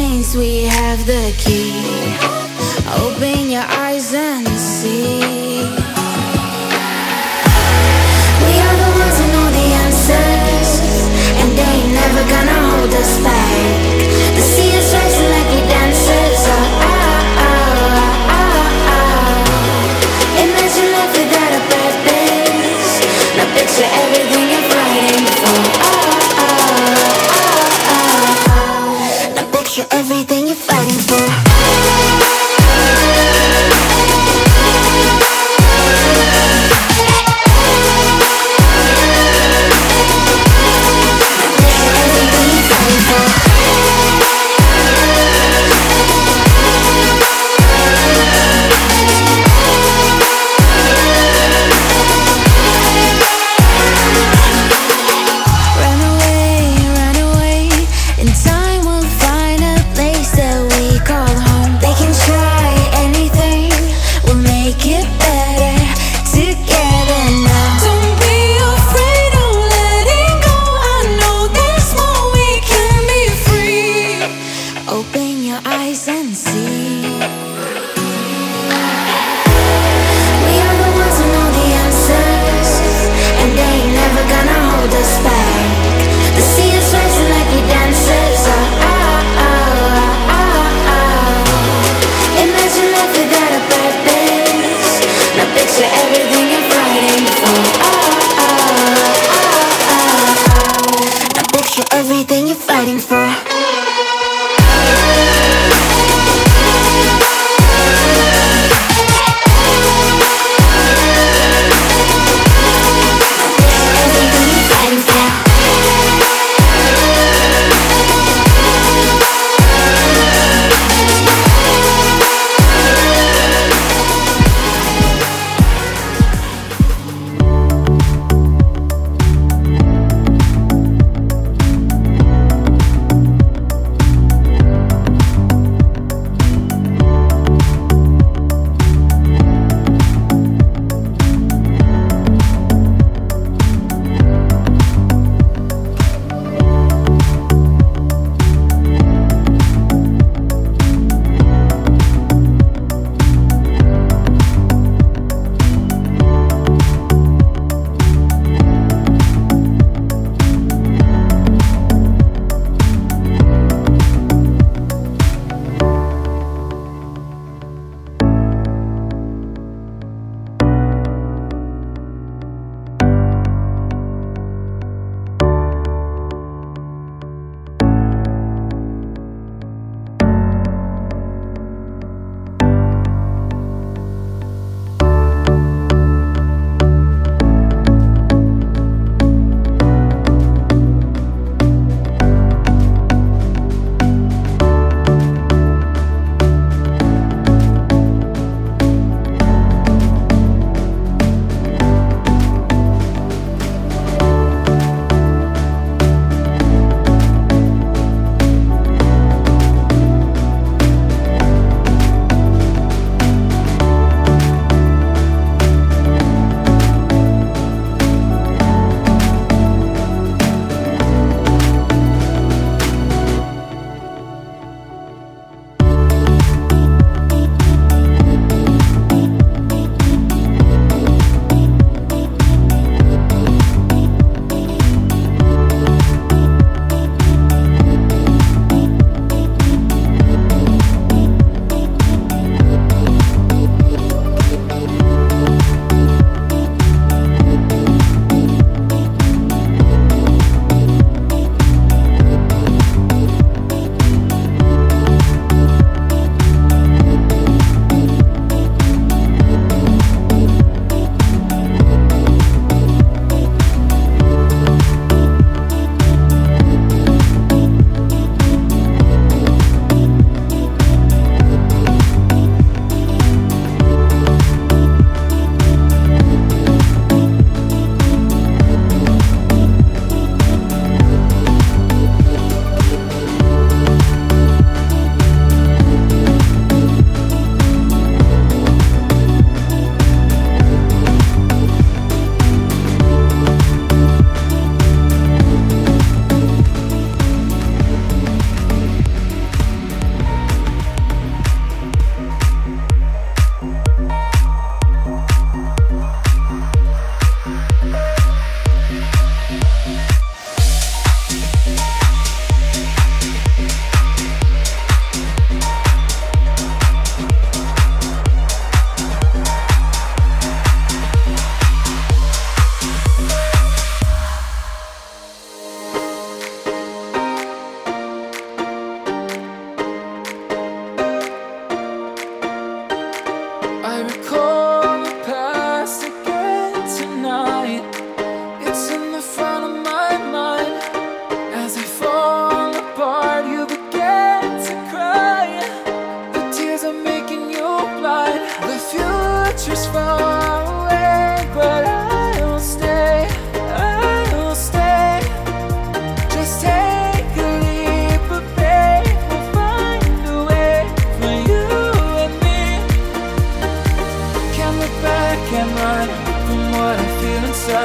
chains. We have the key.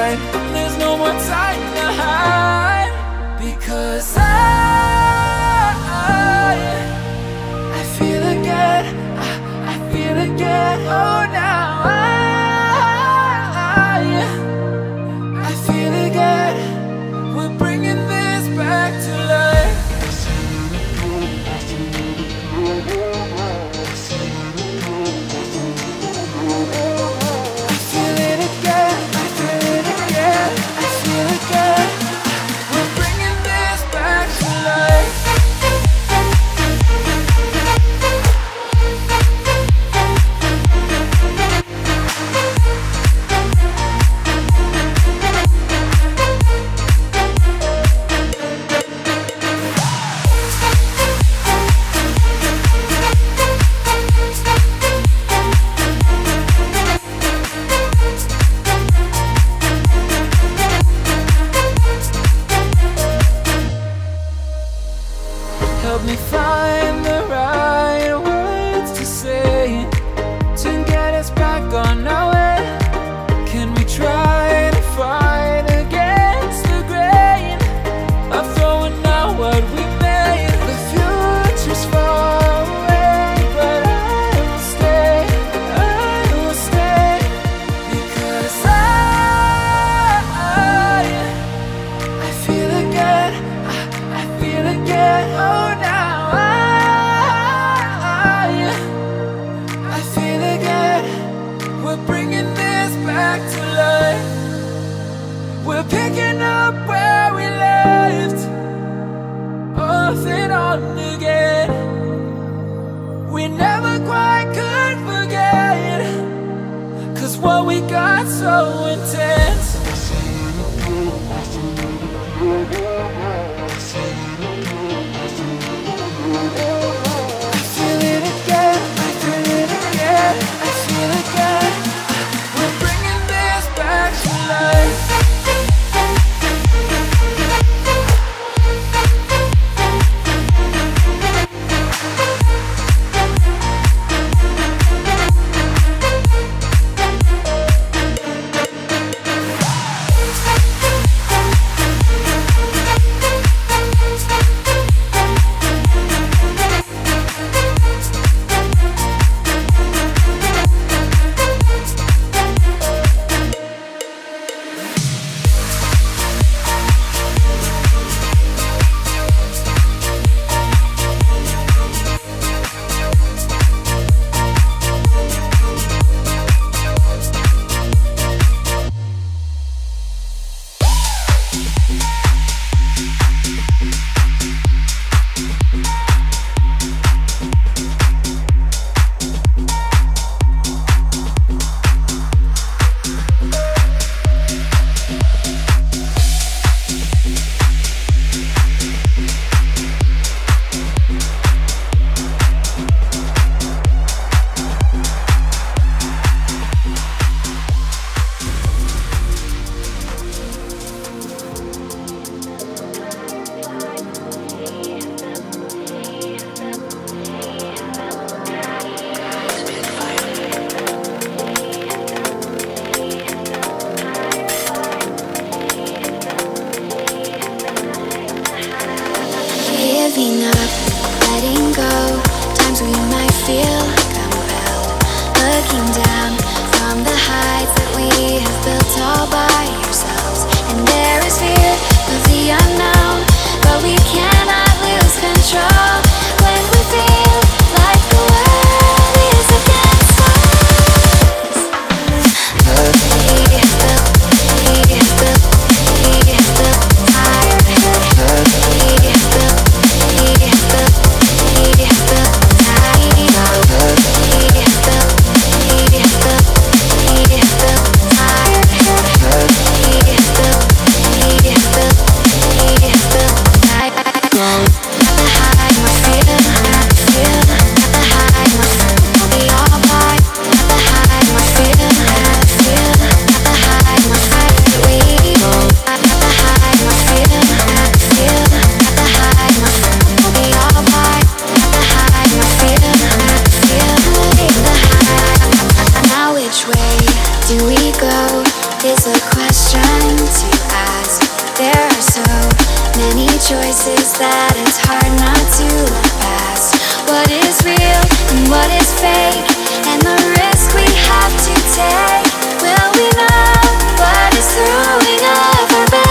There's no more time on again We never quite could forget Cause what we got so intense. choices that it's hard not to look past. What is real and what is fake, and the risk we have to take. Will we know what is throwing up our back?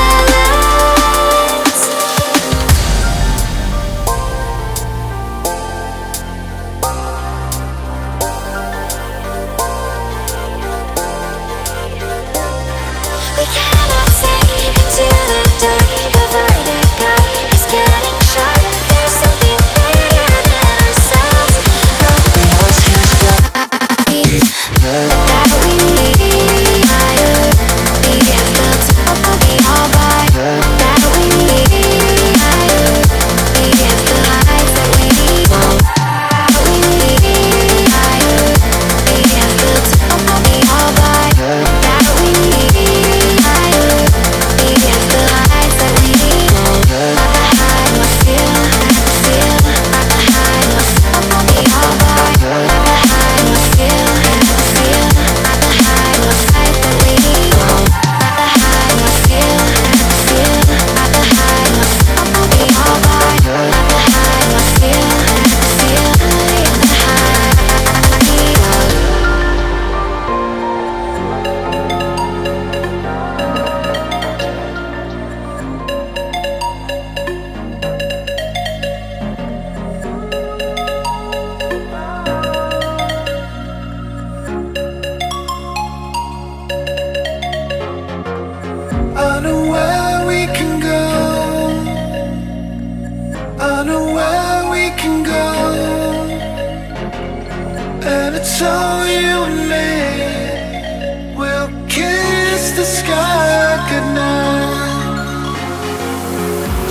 That's all you need We'll kiss the sky goodnight.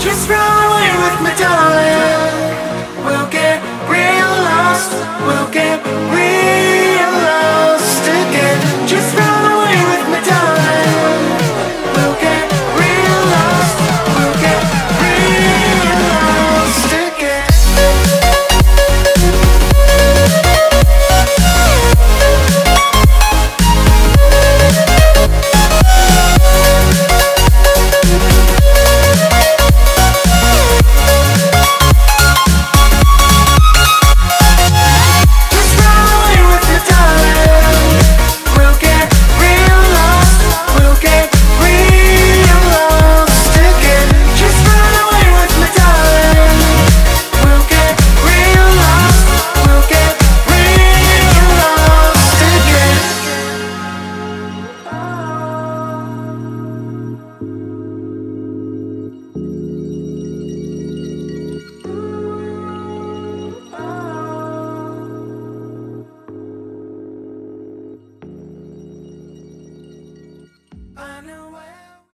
Just run away with me, darling. We'll get real lost. We'll get